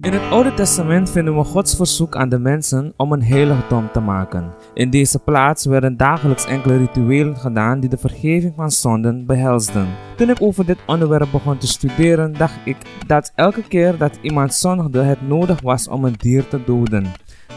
In het Oude Testament vinden we Gods verzoek aan de mensen om een heiligdom te maken. In deze plaats werden dagelijks enkele rituelen gedaan die de vergeving van zonden behelsden. Toen ik over dit onderwerp begon te studeren, dacht ik dat elke keer dat iemand zondigde het nodig was om een dier te doden.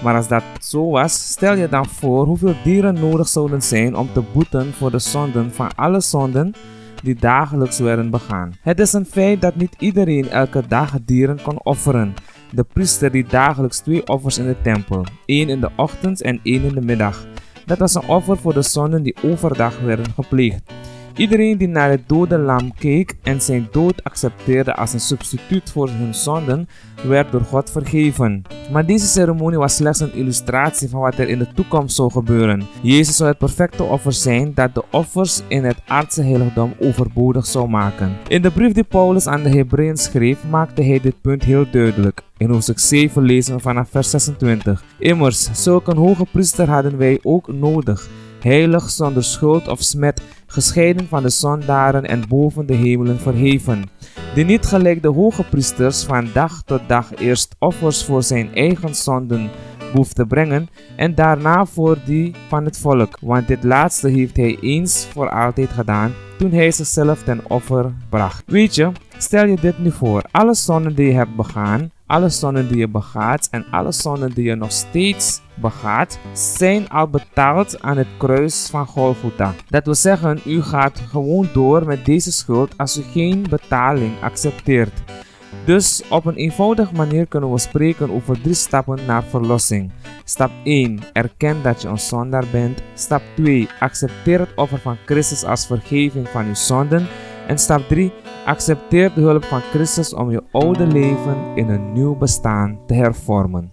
Maar als dat zo was, stel je dan voor hoeveel dieren nodig zouden zijn om te boeten voor de zonden van alle zonden die dagelijks werden begaan. Het is een feit dat niet iedereen elke dag dieren kon offeren. De priester die dagelijks twee offers in de tempel, één in de ochtend en één in de middag. Dat was een offer voor de zonden die overdag werden gepleegd. Iedereen die naar het dode lam keek en zijn dood accepteerde als een substituut voor hun zonden, werd door God vergeven. Maar deze ceremonie was slechts een illustratie van wat er in de toekomst zou gebeuren. Jezus zou het perfecte offer zijn dat de offers in het aardse heiligdom overbodig zou maken. In de brief die Paulus aan de Hebreeën schreef, maakte hij dit punt heel duidelijk. In hoofdstuk 7 lezen we vanaf vers 26. Immers, zulke hoge priester hadden wij ook nodig heilig zonder schuld of smet, gescheiden van de zondaren en boven de hemelen verheven, die niet gelijk de hoge priesters van dag tot dag eerst offers voor zijn eigen zonden hoeft te brengen en daarna voor die van het volk, want dit laatste heeft hij eens voor altijd gedaan toen hij zichzelf ten offer bracht. Weet je, stel je dit nu voor, alle zonden die je hebt begaan, alle zonden die je begaat en alle zonden die je nog steeds begaat, zijn al betaald aan het kruis van Golgotha. Dat wil zeggen, u gaat gewoon door met deze schuld als u geen betaling accepteert. Dus op een eenvoudige manier kunnen we spreken over drie stappen naar verlossing. Stap 1. Erken dat je een zondaar bent. Stap 2. Accepteer het offer van Christus als vergeving van uw zonden. En stap 3. Accepteer de hulp van Christus om je oude leven in een nieuw bestaan te hervormen.